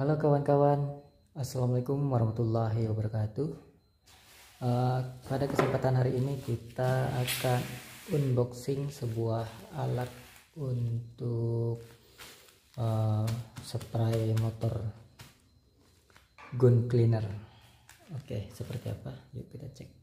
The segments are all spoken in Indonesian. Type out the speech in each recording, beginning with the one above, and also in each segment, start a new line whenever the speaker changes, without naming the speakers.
Halo kawan-kawan, Assalamualaikum warahmatullahi wabarakatuh. Uh, pada kesempatan hari ini kita akan unboxing sebuah alat untuk uh, spray motor gun cleaner. Oke, seperti apa? Yuk kita cek.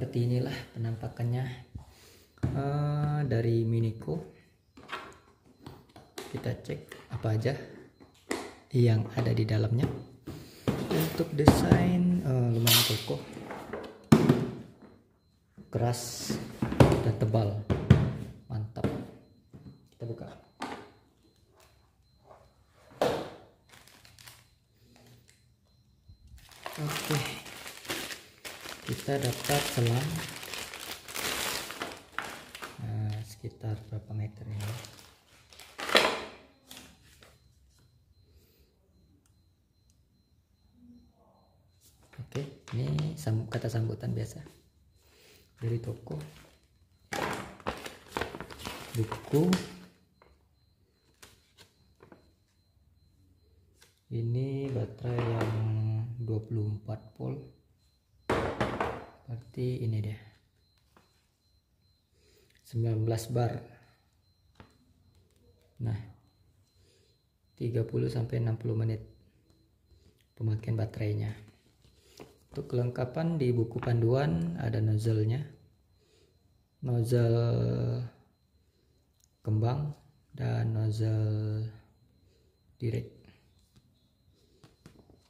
Seperti inilah penampakannya. Uh, dari Minico. Kita cek apa aja yang ada di dalamnya. Untuk desain uh, lumayan kokoh. Keras dan tebal mantap kita buka oke okay kita dapat selang. Nah, sekitar berapa meter ini? Oke ini kata sambutan biasa. Dari toko. Buku. Ini baterai yang 24 volt berarti ini dia. 19 bar. Nah 30 sampai 60 menit pemakaian baterainya. Untuk kelengkapan di buku panduan ada nozzle-nya. Nozzle kembang dan nozzle direct.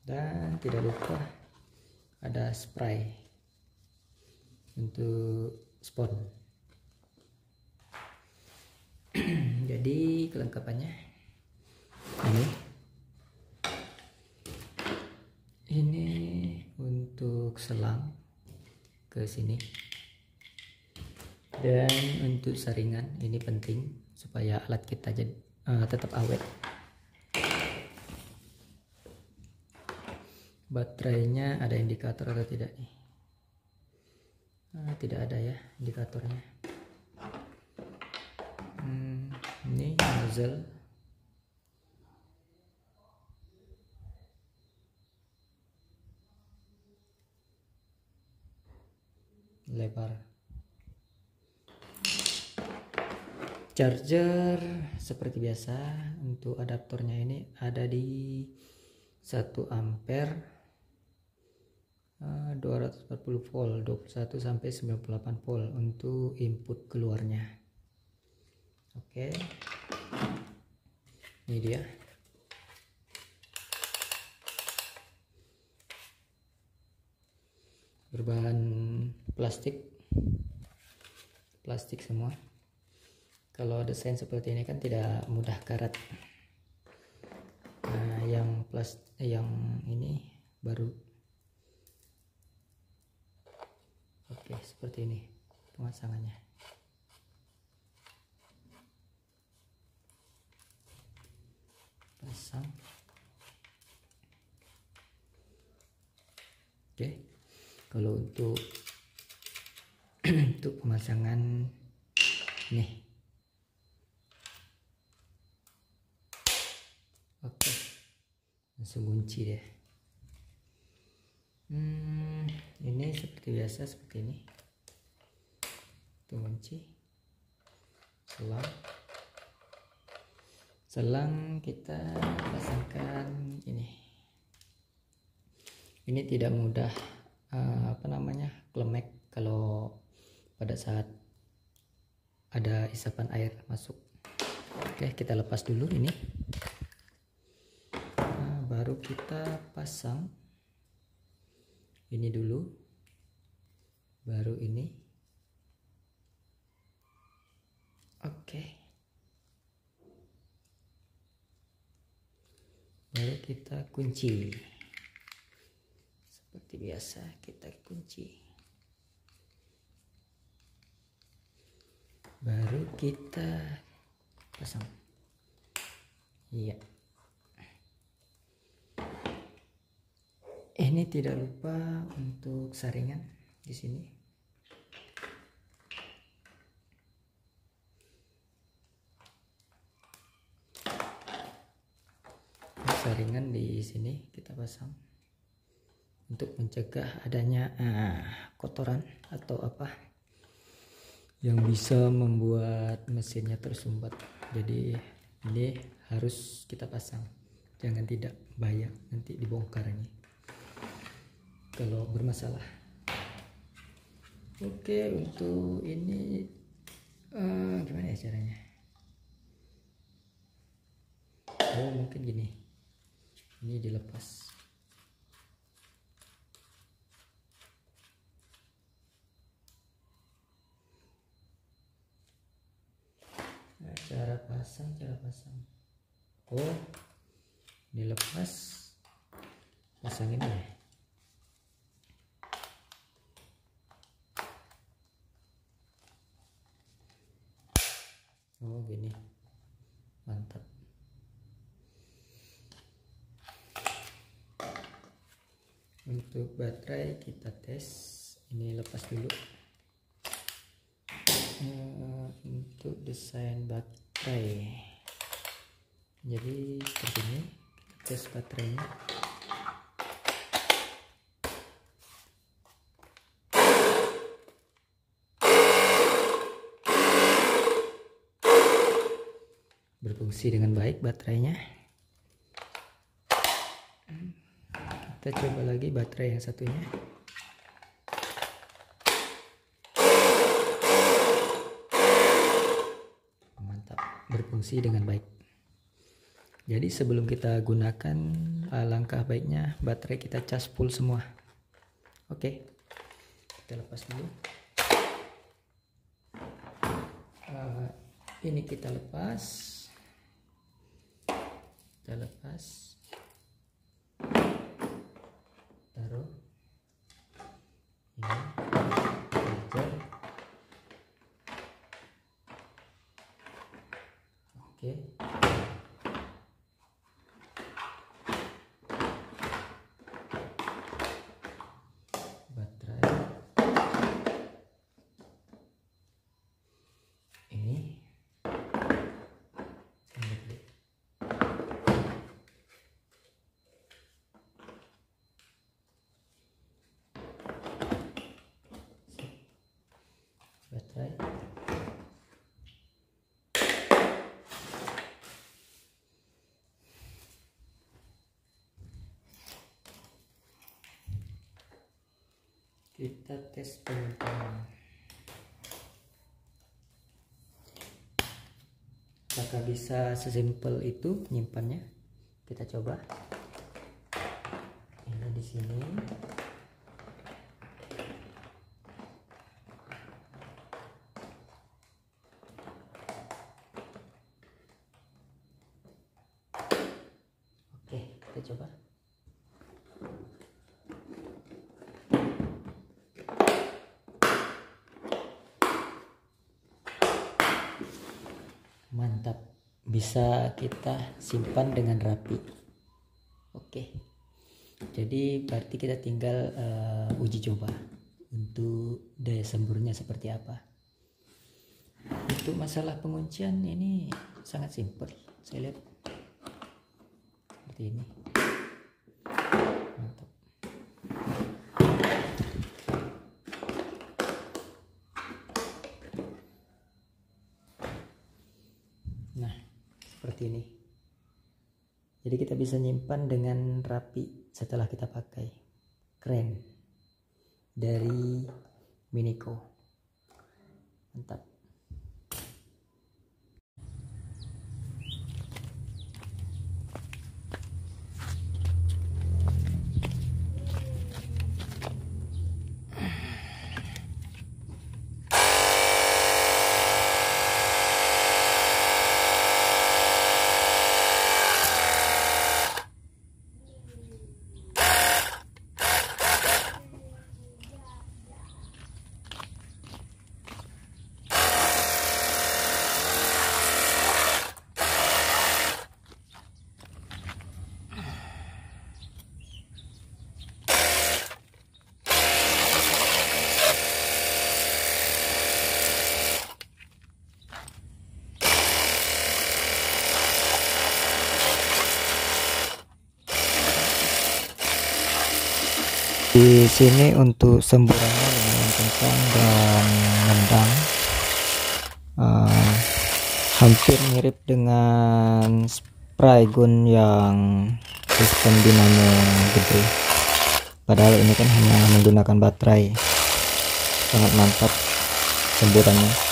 Dan tidak lupa ada spray untuk spon. Jadi kelengkapannya? Ini. Ini untuk selang ke sini. Dan untuk saringan ini penting supaya alat kita jadi uh, tetap awet. Baterainya ada indikator atau tidak nih nah, tidak ada ya indikatornya. Hmm, ini nozzle. Lebar. Charger seperti biasa untuk adaptornya ini ada di 1 ampere 240 eh, volt 21 sampai 98 volt untuk input keluarnya. Oke. Ini dia. Berbahan plastik. Plastik semua. Kalau desain seperti ini kan tidak mudah karat. Nah yang plus yang ini baru oke seperti ini pemasangannya. Pasang. Oke kalau untuk untuk pemasangan nih oke langsung kunci deh. Hmm, seperti biasa seperti ini. Kunci. Selang. Selang kita pasangkan ini. Ini tidak mudah uh, apa namanya klemek kalau pada saat ada isapan air masuk. Oke kita lepas dulu ini. Nah, baru kita pasang ini dulu baru ini. Oke. Lalu kita kunci. Seperti biasa kita kunci. Baru kita pasang. Iya. Ini tidak lupa untuk saringan di sini. Saringan di sini kita pasang untuk mencegah adanya uh, kotoran atau apa yang bisa membuat mesinnya tersumbat. Jadi ini harus kita pasang. Jangan tidak bahaya nanti dibongkar ini. Kalau bermasalah oke untuk ini uh, gimana ya caranya? Oh mungkin gini. Ini dilepas. Nah, cara pasang cara pasang. Oh dilepas. Pasang ini ya oh gini. Mantap. Untuk baterai kita tes. Ini lepas dulu. Uh, untuk desain baterai. Jadi seperti ini. Tes baterainya berfungsi dengan baik baterainya. Kita coba lagi baterai yang satunya. Mantap. Berfungsi dengan baik. Jadi sebelum kita gunakan langkah baiknya baterai kita cas full semua. Oke. Kita lepas dulu. Uh, ini kita lepas kita lepas taruh ini charger oke kita tes penyimpanan apakah bisa sesimpel itu menyimpannya kita coba. Ini di sini oke kita coba mantap bisa kita simpan dengan rapi. Oke. Jadi berarti kita tinggal uh, uji coba untuk daya semburnya seperti apa. Untuk masalah penguncian ini sangat simpel. Saya lihat seperti ini seperti ini. Jadi kita bisa nyimpan dengan rapi setelah kita pakai keren dari Minico. Mantap di sini untuk semburannya lumayan kencang dan nendang uh, hampir mirip dengan spray gun yang sistem dinamo gede. Padahal ini kan hanya menggunakan baterai. Sangat mantap semburannya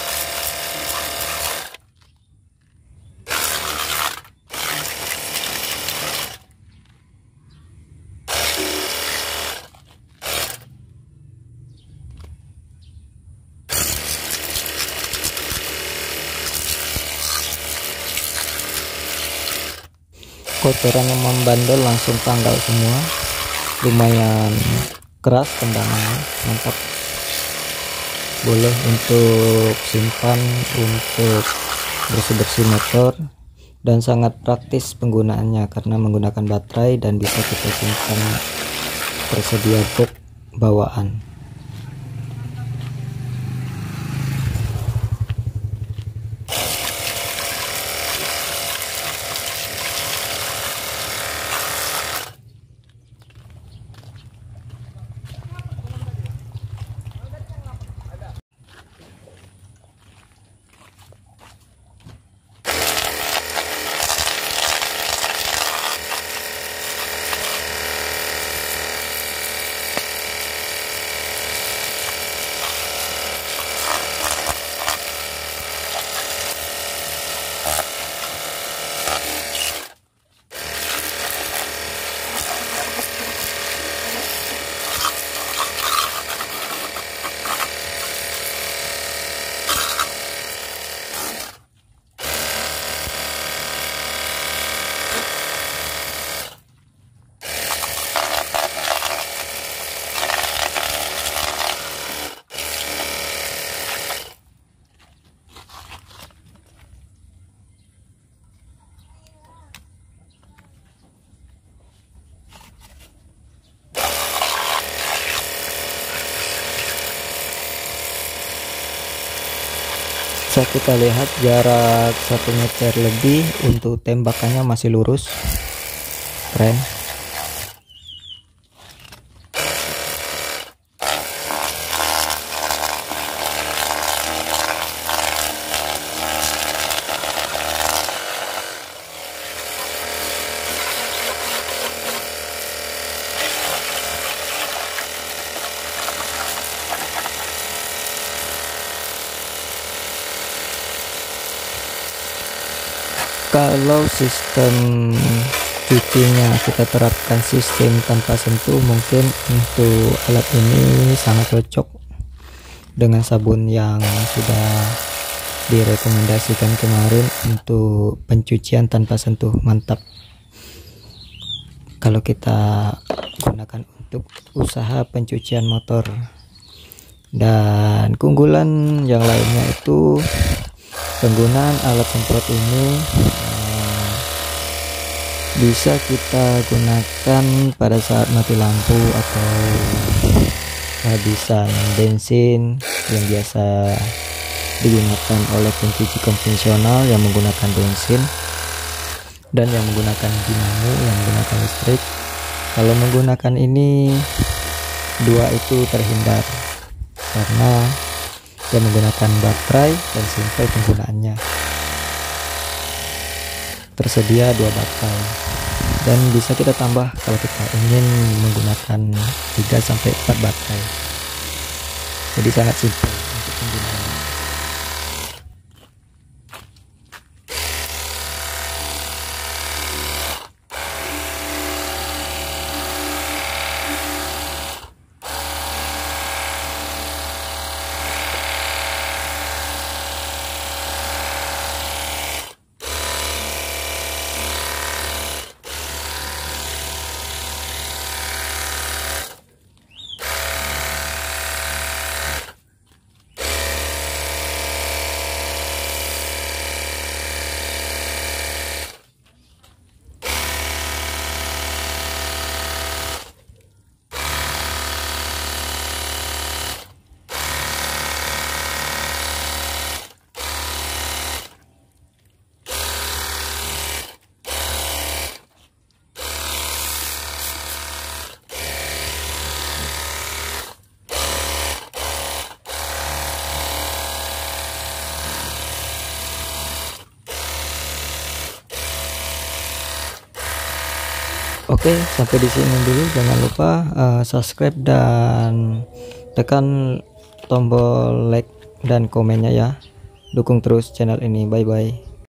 kotoran yang membandel langsung tanggal semua. Lumayan keras tendangannya mantap boleh untuk simpan untuk bersih-bersih motor dan sangat praktis penggunaannya karena menggunakan baterai dan bisa kita simpan tersedia box bawaan bisa kita lihat jarak satu meter lebih untuk tembakannya masih lurus. Keren kalau sistem cucinya kita terapkan sistem tanpa sentuh mungkin untuk alat ini sangat cocok dengan sabun yang sudah direkomendasikan kemarin untuk pencucian tanpa sentuh mantap. Kalau kita gunakan untuk usaha pencucian motor. Dan keunggulan yang lainnya itu penggunaan alat semprot ini uh, bisa kita gunakan pada saat mati lampu atau kehabisan bensin yang biasa digunakan oleh pencuci konvensional yang menggunakan bensin dan yang menggunakan dinamo yang menggunakan listrik. Kalau menggunakan ini dua itu terhindar karena yang menggunakan baterai dan simple penggunaannya. Tersedia dua baterai. Dan bisa kita tambah kalau kita ingin menggunakan 3 sampai 4 baterai. Jadi sangat simpel untuk penggunaannya Oke, sampai di sini dulu. Jangan lupa uh, subscribe dan tekan tombol like dan komennya ya. Dukung terus channel ini. Bye bye.